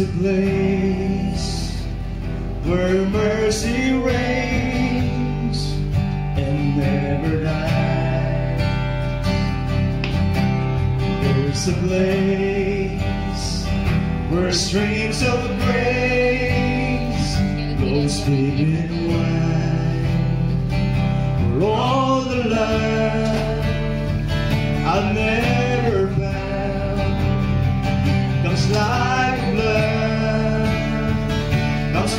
There's a place where mercy reigns and never dies. There's a place where streams of grace go big and wide, where all the love I never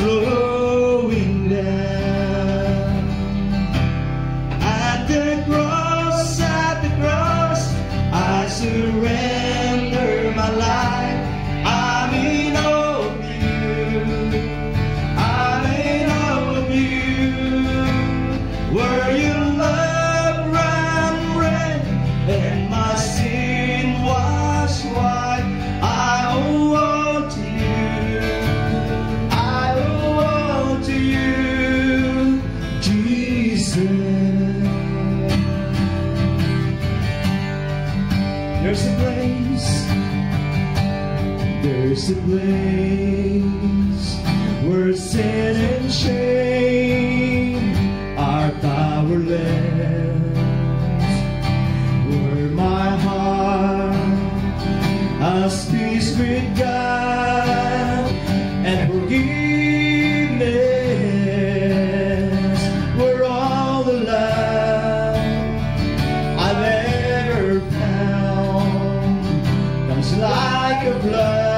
slowing down. At the cross, at the cross, I surrender my life. I'm in awe of you. I'm in awe of you. Were you? place. There's a place where sin and shame are powerless. like a blur.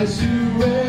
As to raise.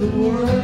the world.